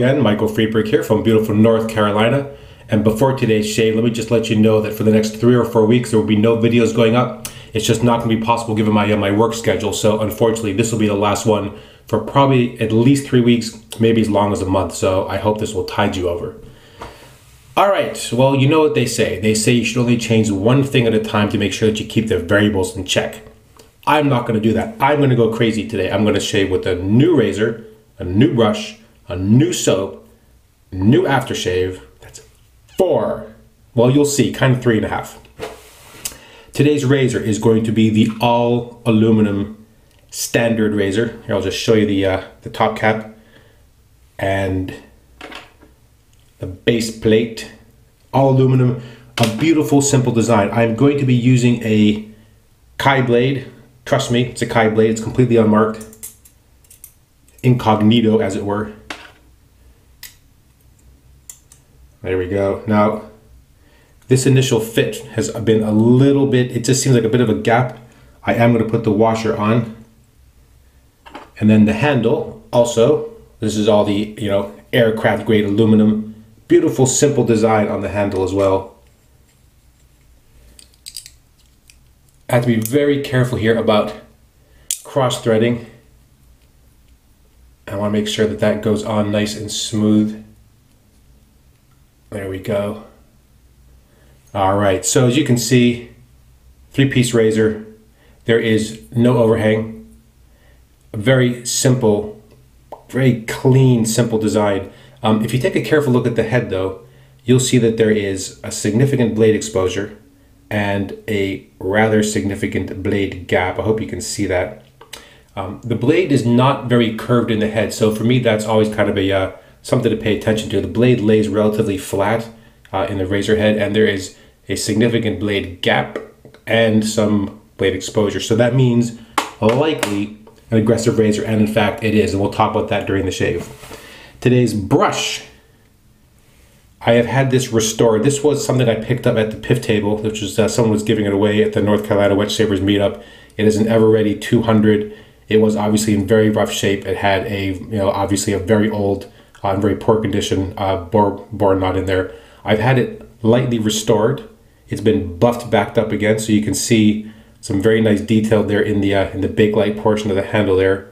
Again, Michael Freedberg here from beautiful North Carolina. And before today's shave, let me just let you know that for the next three or four weeks, there will be no videos going up. It's just not going to be possible given my, uh, my work schedule. So unfortunately, this will be the last one for probably at least three weeks, maybe as long as a month. So I hope this will tide you over. All right, well, you know what they say. They say you should only change one thing at a time to make sure that you keep the variables in check. I'm not going to do that. I'm going to go crazy today. I'm going to shave with a new razor, a new brush, a new soap, new aftershave. That's four. Well, you'll see, kind of three and a half. Today's razor is going to be the all aluminum standard razor. Here, I'll just show you the, uh, the top cap and the base plate, all aluminum, a beautiful, simple design. I'm going to be using a Kai blade. Trust me, it's a Kai blade. It's completely unmarked, incognito, as it were. There we go. Now, this initial fit has been a little bit, it just seems like a bit of a gap. I am going to put the washer on. And then the handle also, this is all the, you know, aircraft grade aluminum. Beautiful, simple design on the handle as well. I have to be very careful here about cross threading. I want to make sure that that goes on nice and smooth. There we go. All right, so as you can see, three-piece razor. There is no overhang. A very simple, very clean, simple design. Um, if you take a careful look at the head though, you'll see that there is a significant blade exposure and a rather significant blade gap. I hope you can see that. Um, the blade is not very curved in the head, so for me that's always kind of a uh, something to pay attention to. The blade lays relatively flat uh, in the razor head and there is a significant blade gap and some blade exposure. So that means likely an aggressive razor and in fact it is and we'll talk about that during the shave. Today's brush. I have had this restored. This was something I picked up at the PIF table, which was uh, someone was giving it away at the North Carolina Wet Shavers meetup. It is an Ever-Ready 200. It was obviously in very rough shape. It had a, you know, obviously a very old uh, very poor condition, uh, boar, boar knot in there. I've had it lightly restored. It's been buffed backed up again, so you can see some very nice detail there in the uh, in the bakelite portion of the handle there.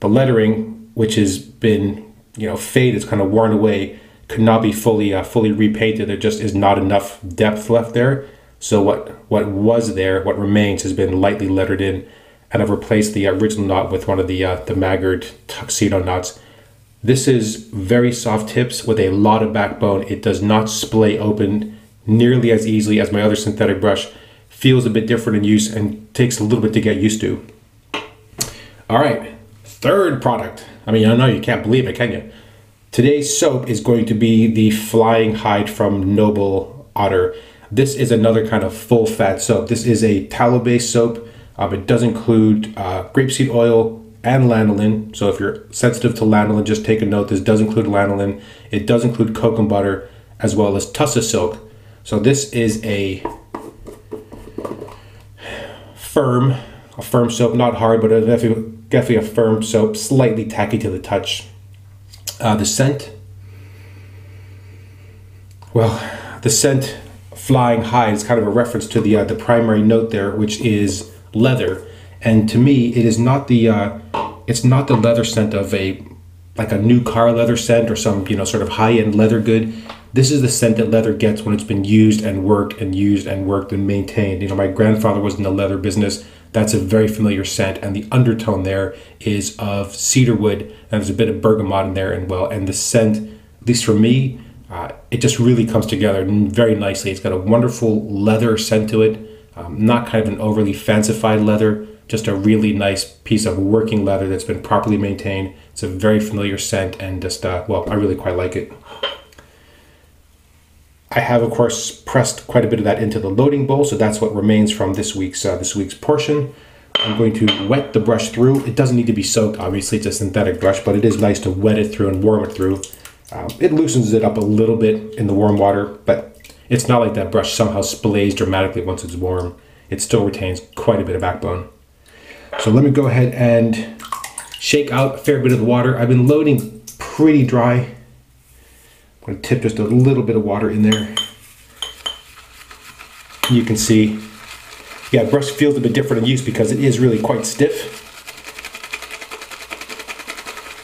The lettering, which has been you know faded, it's kind of worn away, could not be fully uh, fully repainted. There just is not enough depth left there. So what what was there, what remains, has been lightly lettered in, and I've replaced the original knot with one of the uh, the Maggard tuxedo knots. This is very soft tips with a lot of backbone. It does not splay open nearly as easily as my other synthetic brush. Feels a bit different in use and takes a little bit to get used to. All right, third product. I mean, I know you can't believe it, can you? Today's soap is going to be the Flying Hide from Noble Otter. This is another kind of full fat soap. This is a tallow-based soap. Um, it does include uh, grapeseed oil, and lanolin. So if you're sensitive to lanolin, just take a note. This does include lanolin. It does include cocoa butter as well as tussa silk. So this is a firm, a firm soap, not hard, but definitely, definitely a firm soap, slightly tacky to the touch. Uh, the scent, well, the scent Flying Hide is kind of a reference to the uh, the primary note there, which is leather. And to me, it is not the uh, it's not the leather scent of a like a new car leather scent or some you know sort of high end leather good. This is the scent that leather gets when it's been used and worked and used and worked and maintained. You know, my grandfather was in the leather business. That's a very familiar scent, and the undertone there is of cedar wood, and there's a bit of bergamot in there, and well, and the scent, at least for me, uh, it just really comes together very nicely. It's got a wonderful leather scent to it, um, not kind of an overly fancified leather, just a really nice piece of working leather that's been properly maintained. It's a very familiar scent and just, uh, well, I really quite like it. I have, of course, pressed quite a bit of that into the loading bowl, so that's what remains from this week's uh, this week's portion. I'm going to wet the brush through. It doesn't need to be soaked, obviously, it's a synthetic brush, but it is nice to wet it through and warm it through. Um, it loosens it up a little bit in the warm water, but it's not like that brush somehow splays dramatically once it's warm. It still retains quite a bit of backbone. So let me go ahead and shake out a fair bit of the water. I've been loading pretty dry. I'm to tip just a little bit of water in there. You can see, yeah, brush feels a bit different in use because it is really quite stiff.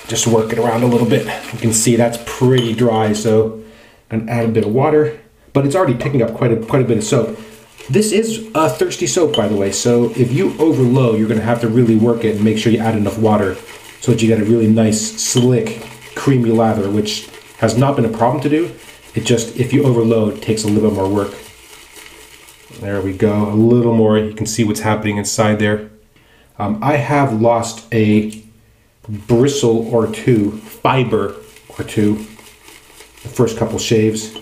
Just work it around a little bit. You can see that's pretty dry, so I'm gonna add a bit of water, but it's already picking up quite a, quite a bit of soap. This is a thirsty soap, by the way, so if you overload, you're gonna have to really work it and make sure you add enough water so that you get a really nice, slick, creamy lather, which has not been a problem to do. It just, if you overload, takes a little bit more work. There we go, a little more. You can see what's happening inside there. Um, I have lost a bristle or two, fiber or two, the first couple shaves.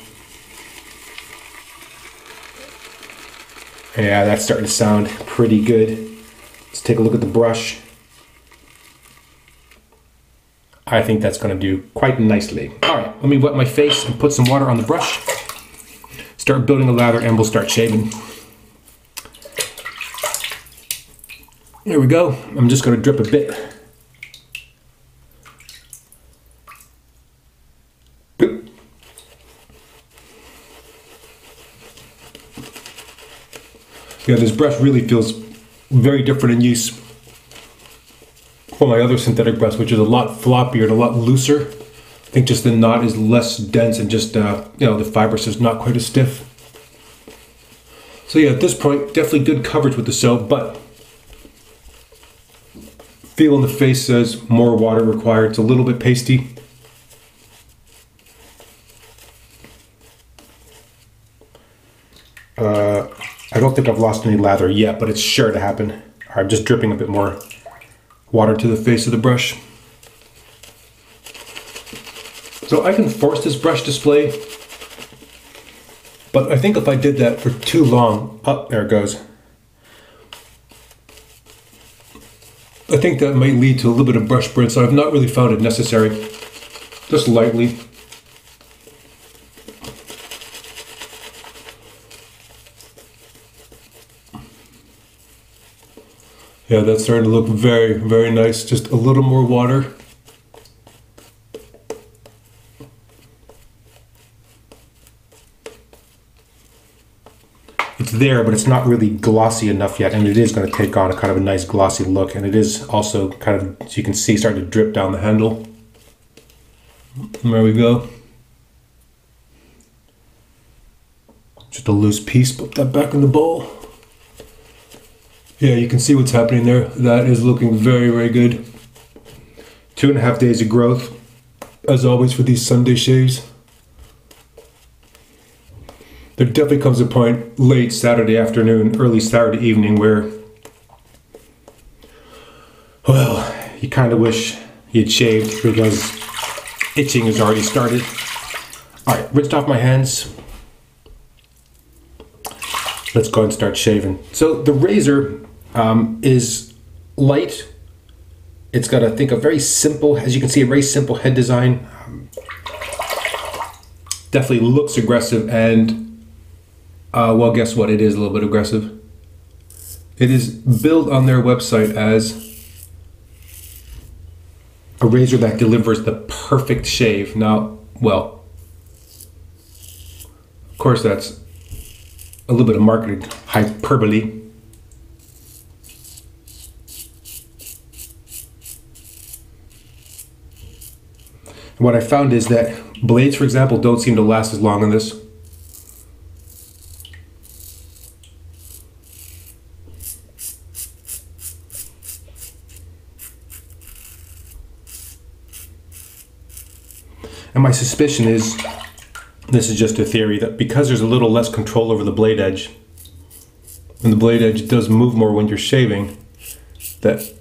Yeah, that's starting to sound pretty good. Let's take a look at the brush. I think that's going to do quite nicely. All right, let me wet my face and put some water on the brush. Start building a lather and we'll start shaving. There we go. I'm just going to drip a bit. Yeah, this brush really feels very different in use from my other synthetic brush, which is a lot floppier and a lot looser. I think just the knot is less dense and just, uh, you know, the fibrous is not quite as stiff. So yeah, at this point, definitely good coverage with the soap, but feel on the face says more water required. It's a little bit pasty. Uh, I don't think I've lost any lather yet, but it's sure to happen. I'm just dripping a bit more water to the face of the brush. So I can force this brush display, but I think if I did that for too long, up oh, there it goes. I think that might lead to a little bit of brush burn, so I've not really found it necessary. Just lightly. Yeah, that's starting to look very, very nice. Just a little more water. It's there, but it's not really glossy enough yet, and it is going to take on a kind of a nice glossy look, and it is also kind of, as you can see, starting to drip down the handle. There we go. Just a loose piece, put that back in the bowl. Yeah, you can see what's happening there. That is looking very, very good. Two and a half days of growth, as always for these Sunday shaves. There definitely comes a point late Saturday afternoon, early Saturday evening where, well, you kind of wish you'd shaved because itching has already started. All right, rinsed off my hands. Let's go and start shaving. So the razor um, is light. It's got, I think, a very simple, as you can see, a very simple head design. Um, definitely looks aggressive and, uh, well, guess what? It is a little bit aggressive. It is built on their website as a razor that delivers the perfect shave. Now, well, of course, that's a little bit of marketing hyperbole. What I found is that blades, for example, don't seem to last as long on this. And my suspicion is, this is just a theory, that because there's a little less control over the blade edge, and the blade edge does move more when you're shaving, that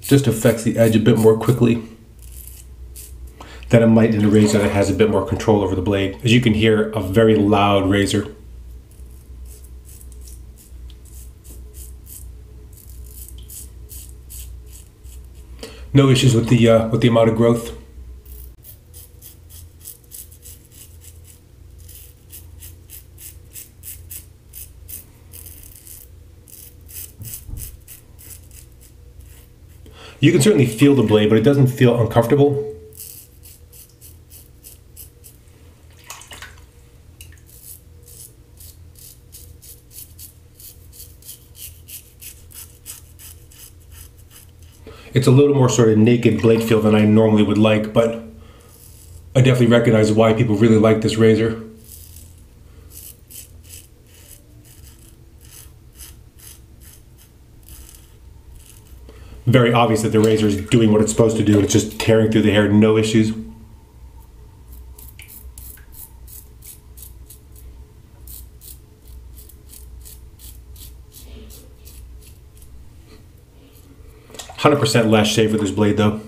just affects the edge a bit more quickly than it might in a razor that has a bit more control over the blade. As you can hear, a very loud razor. No issues with the uh, with the amount of growth. You can certainly feel the blade, but it doesn't feel uncomfortable. It's a little more sort of naked blade feel than I normally would like, but I definitely recognize why people really like this razor. Very obvious that the razor is doing what it's supposed to do. It's just tearing through the hair, no issues. Hundred percent less shave with this blade though.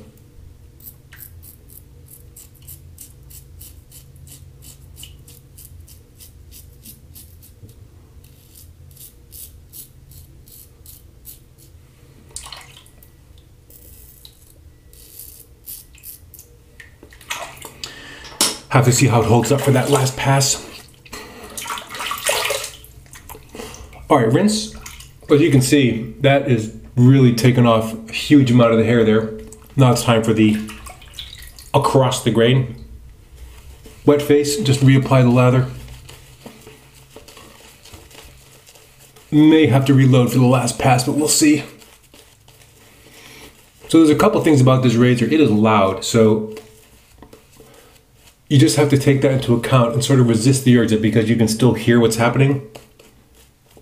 Have to see how it holds up for that last pass. All right, rinse. As you can see, that is really taken off huge amount of the hair there. Now it's time for the across the grain. Wet face, just reapply the lather. May have to reload for the last pass, but we'll see. So there's a couple things about this razor. It is loud, so you just have to take that into account and sort of resist the urge because you can still hear what's happening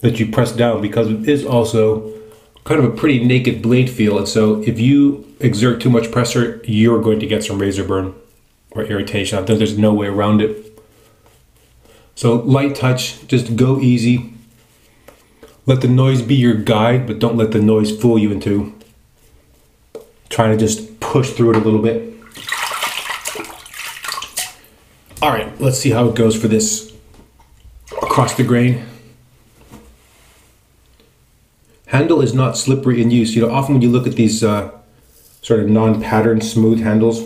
that you press down because it is also kind of a pretty naked blade feel and so if you exert too much pressure you're going to get some razor burn or irritation. I think there's no way around it. So light touch just go easy. Let the noise be your guide but don't let the noise fool you into trying to just push through it a little bit. All right, let's see how it goes for this across the grain. Handle is not slippery in use. You know, often when you look at these uh, sort of non-patterned smooth handles,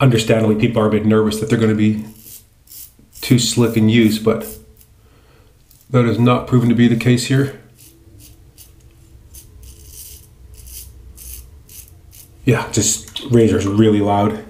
understandably people are a bit nervous that they're going to be too slick in use, but that has not proven to be the case here. yeah, just razor's really loud.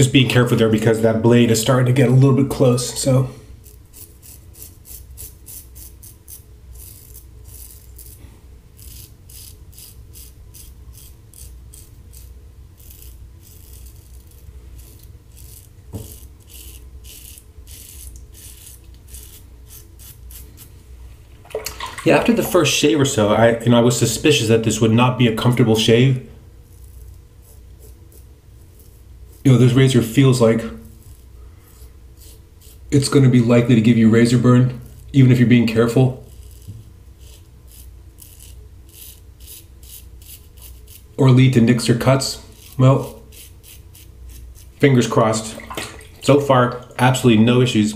Just being careful there because that blade is starting to get a little bit close. So. Yeah, after the first shave or so, I you know I was suspicious that this would not be a comfortable shave you know, this razor feels like it's going to be likely to give you razor burn, even if you're being careful. Or lead to nicks or cuts. Well, fingers crossed. So far, absolutely no issues.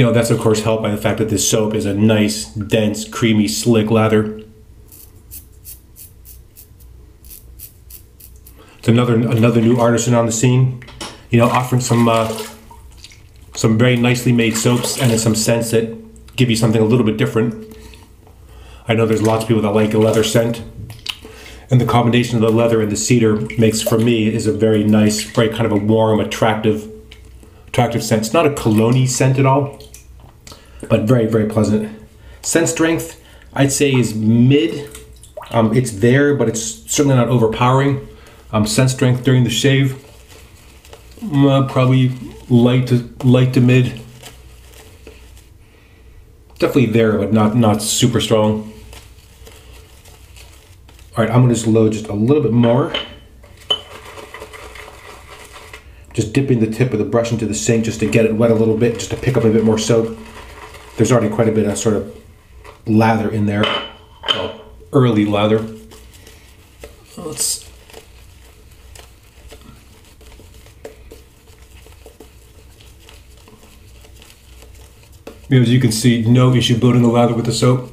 You know, that's of course helped by the fact that this soap is a nice, dense, creamy, slick lather. It's another another new artisan on the scene. You know, offering some uh, some very nicely made soaps and some scents that give you something a little bit different. I know there's lots of people that like a leather scent. And the combination of the leather and the cedar makes for me is a very nice, very kind of a warm, attractive, attractive scent. It's not a cologne scent at all but very, very pleasant. Scent strength, I'd say is mid. Um, it's there, but it's certainly not overpowering. Um, scent strength during the shave, uh, probably light to light to mid. Definitely there, but not not super strong. All right, I'm gonna just load just a little bit more. Just just dipping the tip of the brush into the sink just to get it wet a little bit, just to pick up a bit more soap. There's already quite a bit of sort of lather in there, well, early lather. Let's. As you can see, no issue building the lather with the soap.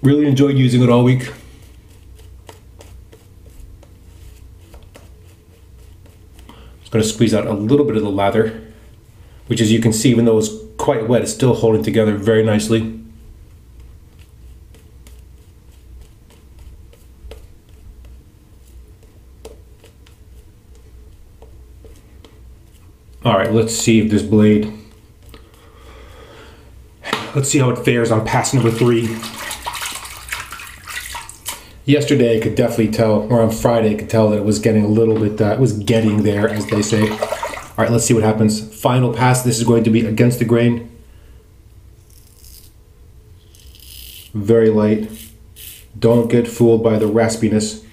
Really enjoyed using it all week. Just going to squeeze out a little bit of the lather, which as you can see, even though it's quite wet, it's still holding together very nicely. All right, let's see if this blade, let's see how it fares on pass number three. Yesterday, I could definitely tell, or on Friday, I could tell that it was getting a little bit, uh, it was getting there, as they say. All right, let's see what happens. Final pass, this is going to be against the grain. Very light. Don't get fooled by the raspiness.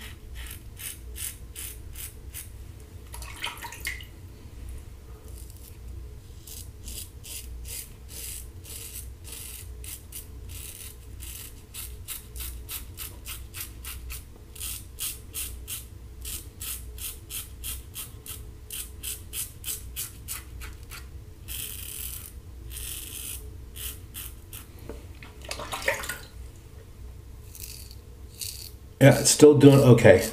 Yeah, still doing okay.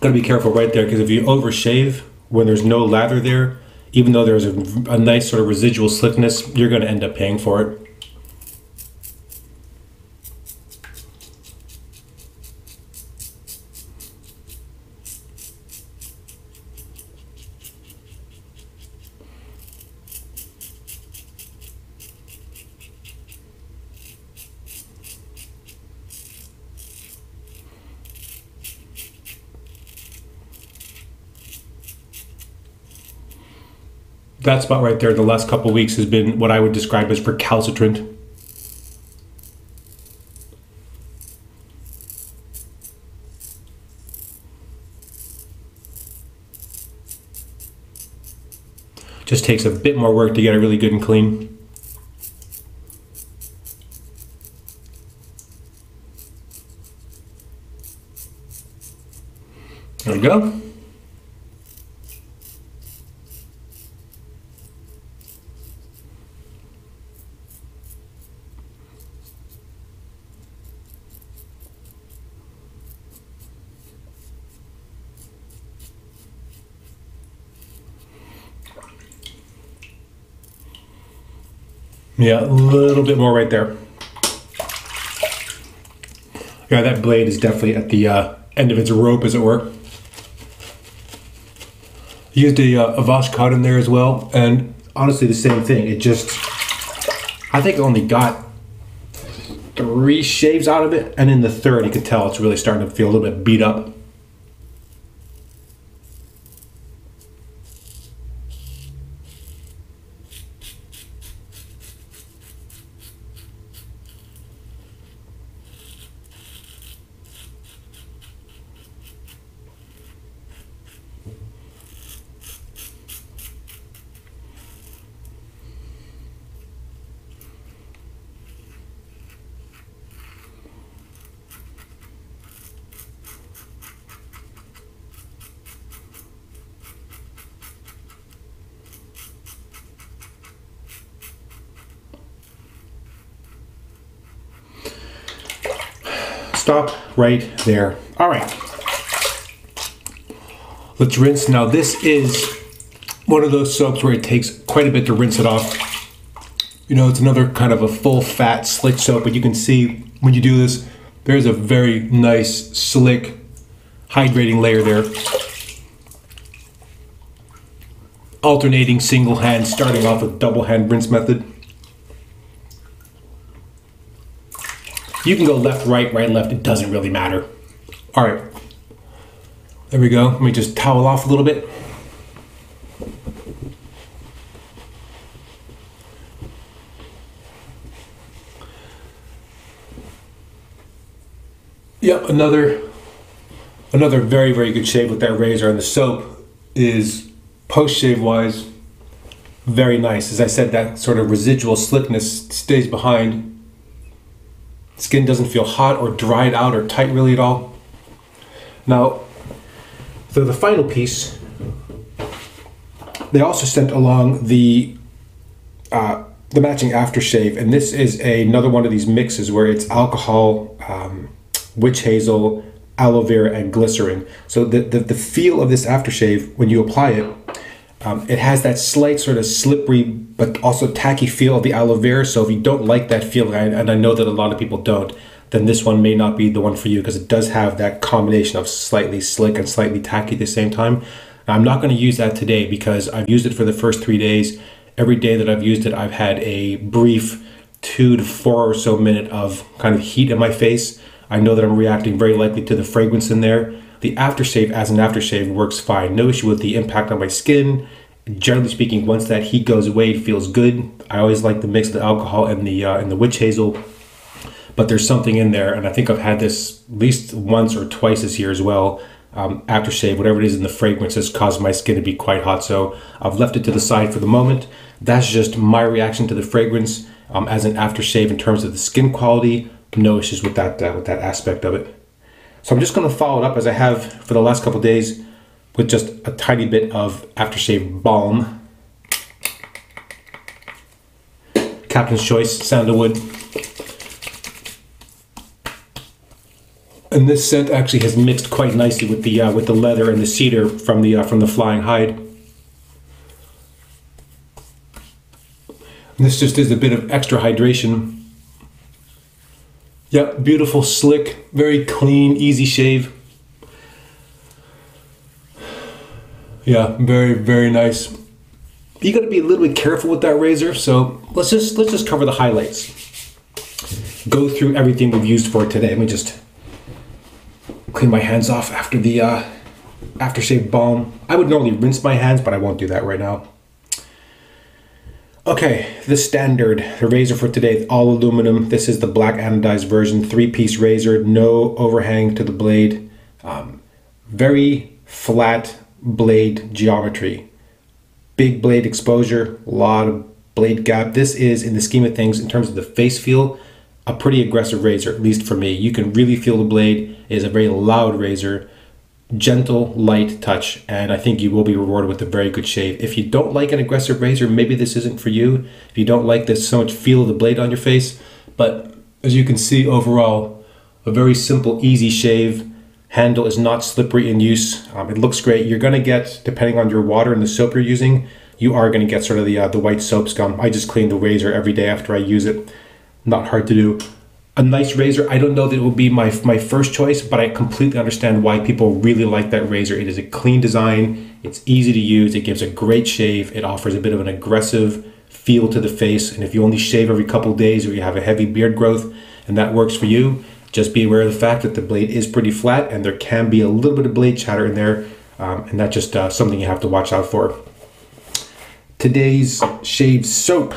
Got to be careful right there because if you overshave when there's no lather there, even though there's a, a nice sort of residual slickness, you're going to end up paying for it. That spot right there the last couple weeks has been what I would describe as recalcitrant. Just takes a bit more work to get it really good and clean. There we go. Yeah, a little bit more right there. Yeah, that blade is definitely at the uh, end of its rope, as it were. Used a, uh, a Voskhod in there as well, and honestly, the same thing. It just, I think only got three shaves out of it, and in the third, you could tell it's really starting to feel a little bit beat up. Right there. All right. Let's rinse. Now this is one of those soaps where it takes quite a bit to rinse it off. You know, it's another kind of a full fat slick soap, but you can see when you do this, there's a very nice, slick, hydrating layer there. Alternating single hand, starting off with double hand rinse method. You can go left, right, right, left, it doesn't really matter. All right, there we go. Let me just towel off a little bit. Yep, another another very very good shave with that razor and the soap is post shave wise very nice. As I said, that sort of residual slickness stays behind. Skin doesn't feel hot or dried out or tight really at all. Now, for the final piece, they also sent along the uh, the matching aftershave, and this is another one of these mixes where it's alcohol. Um, witch hazel, aloe vera, and glycerin. So the, the, the feel of this aftershave, when you apply it, um, it has that slight sort of slippery but also tacky feel of the aloe vera. So if you don't like that feeling, and I know that a lot of people don't, then this one may not be the one for you because it does have that combination of slightly slick and slightly tacky at the same time. I'm not going to use that today because I've used it for the first three days. Every day that I've used it, I've had a brief two to four or so minute of kind of heat in my face. I know that I'm reacting very likely to the fragrance in there. The aftershave as an aftershave works fine. No issue with the impact on my skin. Generally speaking, once that heat goes away, it feels good. I always like the mix of the alcohol and the uh, and the witch hazel, but there's something in there, and I think I've had this at least once or twice this year as well. Um, aftershave, whatever it is in the fragrance, has caused my skin to be quite hot. So I've left it to the side for the moment. That's just my reaction to the fragrance um, as an aftershave in terms of the skin quality no issues with that uh, with that aspect of it. So I'm just going to follow it up as I have for the last couple days with just a tiny bit of aftershave balm. Captain's Choice Sandalwood. And this scent actually has mixed quite nicely with the uh, with the leather and the cedar from the uh, from the flying hide. And this just is a bit of extra hydration Yep, beautiful, slick, very clean, easy shave. Yeah, very, very nice. You got to be a little bit careful with that razor. So let's just let's just cover the highlights. Go through everything we've used for today. Let me just clean my hands off after the uh, aftershave balm. I would normally rinse my hands, but I won't do that right now. Okay, the standard, the razor for today, all aluminum. This is the black anodized version, three-piece razor, no overhang to the blade. Um, very flat blade geometry. Big blade exposure, a lot of blade gap. This is, in the scheme of things, in terms of the face feel, a pretty aggressive razor, at least for me. You can really feel the blade. It is a very loud razor gentle, light touch, and I think you will be rewarded with a very good shave. If you don't like an aggressive razor, maybe this isn't for you. If you don't like this so much feel of the blade on your face, but as you can see overall, a very simple, easy shave. Handle is not slippery in use. Um, it looks great. You're going to get, depending on your water and the soap you're using, you are going to get sort of the uh, the white soap scum. I just clean the razor every day after I use it. Not hard to do a nice razor. I don't know that it will be my my first choice, but I completely understand why people really like that razor. It is a clean design. It's easy to use. It gives a great shave. It offers a bit of an aggressive feel to the face. And if you only shave every couple days or you have a heavy beard growth and that works for you, just be aware of the fact that the blade is pretty flat and there can be a little bit of blade chatter in there. Um, and that's just uh, something you have to watch out for. Today's shave soap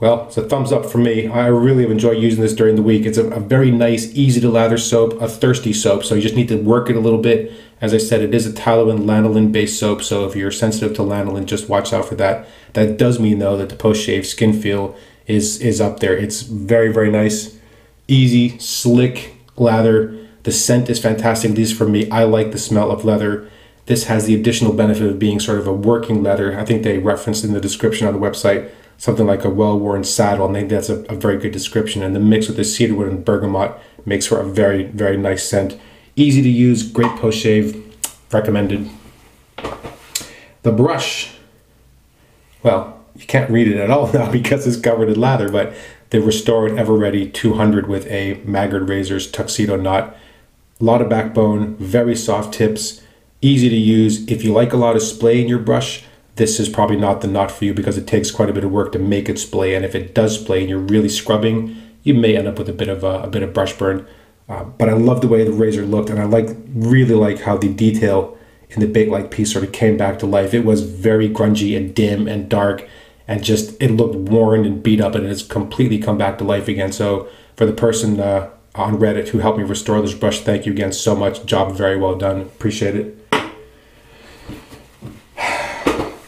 well, it's a thumbs up for me. I really have enjoyed using this during the week. It's a, a, very nice, easy to lather soap, a thirsty soap, so you just need to work it a little bit. As I said, it is a and lanolin based soap, so if you're sensitive to lanolin, just watch out for that. That does mean though that the post shave skin feel is is up there. It's very very nice, easy, slick lather. The scent is fantastic. At least for me, I like the smell of leather. This has the additional benefit of being sort of a working leather. I think they referenced in the description on the website something like a well-worn saddle. And I think that's a, a, very good description. And the mix with the cedarwood and bergamot makes for a very, very nice scent. Easy to use, great post shave, recommended. The brush, well, you can't read it at all now because it's covered in lather, but the Restored Ever-Ready 200 with a Maggard Razors tuxedo knot. A lot of backbone, very soft tips, easy to use. If you like a lot of splay in your brush, this is probably not the knot for you because it takes quite a bit of work to make it splay. And if it does splay and you're really scrubbing, you may end up with a bit of a, a bit of brush burn. Uh, but I love the way the razor looked, and I like really like how the detail in the Bakelite piece sort of came back to life. It was very grungy and dim and dark, and just it looked worn and beat up, and it's completely come back to life again. So for the person uh, on Reddit who helped me restore this brush, thank you again so much. Job very well done. Appreciate it.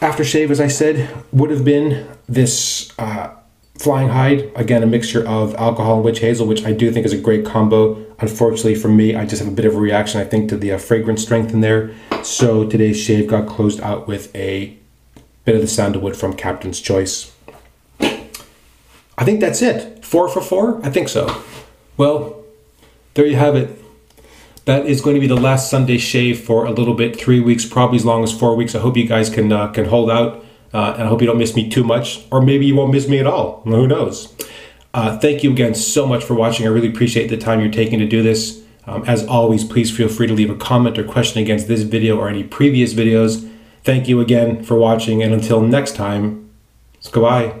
Aftershave, as I said, would have been this uh, Flying Hide. Again, a mixture of alcohol and witch hazel, which I do think is a great combo. Unfortunately for me, I just have a bit of a reaction, I think, to the uh, fragrance strength in there. So today's shave got closed out with a bit of the sandalwood from Captain's Choice. I think that's it. Four for four? I think so. Well, there you have it that is going to be the last Sunday shave for a little bit, three weeks, probably as long as four weeks. I hope you guys can uh, can hold out, uh, and I hope you don't miss me too much, or maybe you won't miss me at all. Who knows? Uh, thank you again so much for watching. I really appreciate the time you're taking to do this. Um, as always, please feel free to leave a comment or question against this video or any previous videos. Thank you again for watching, and until next time, goodbye.